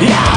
Yeah.